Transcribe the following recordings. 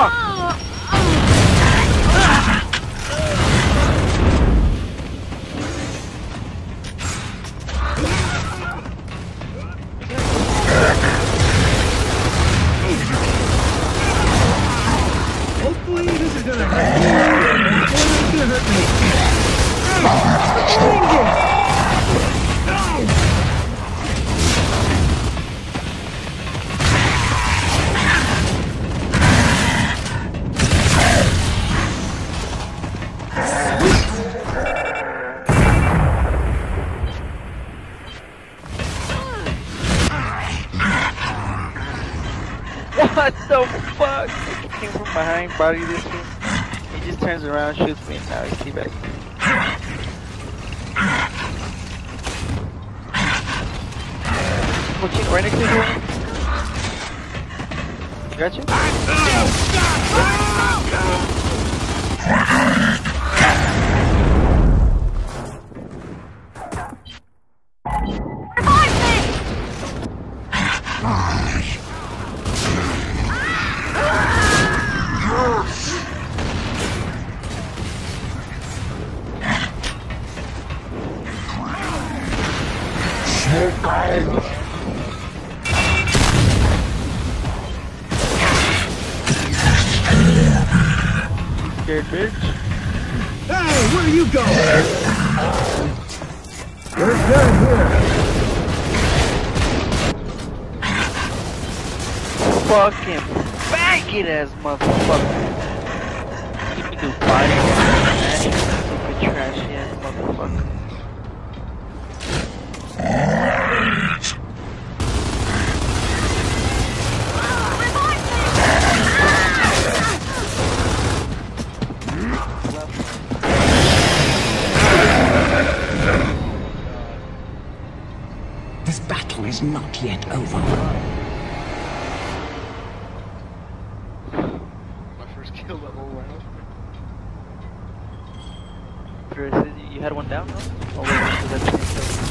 啊 behind, body this thing. He just turns around, shoots me, now he's teabagging. Watching right next to you. Got you? Scared bitch. Hey, where are you going? We're done here. Fucking faggot ass motherfucker. Do body not yet over. My first kill level round. Dre you, you had one down, no? Oh wait, was that the same kill?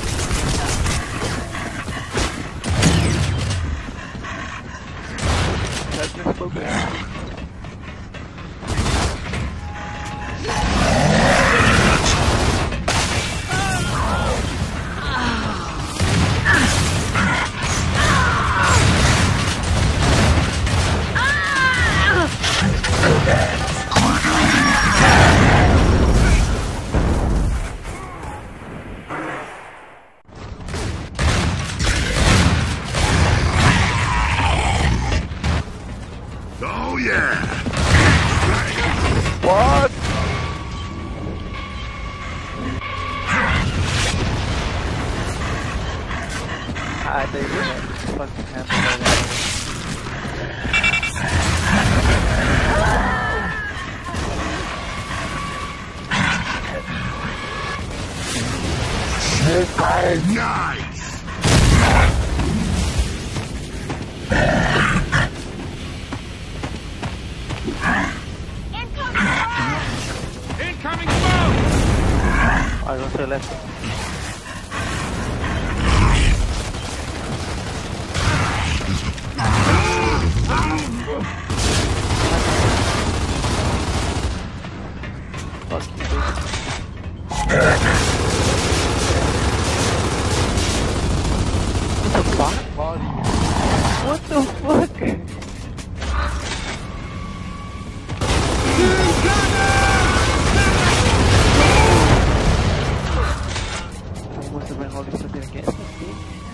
That's been they're.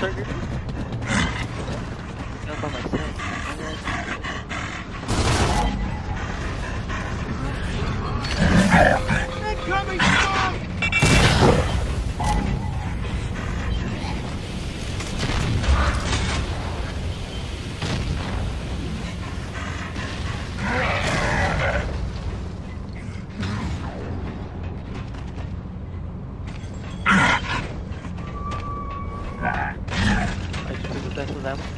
Go. Them.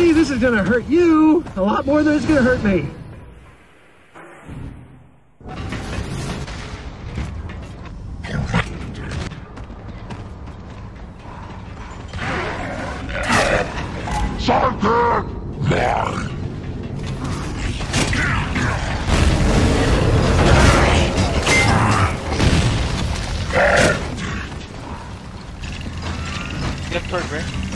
Hopefully this is gonna hurt you a lot more than it's gonna hurt me. Get toward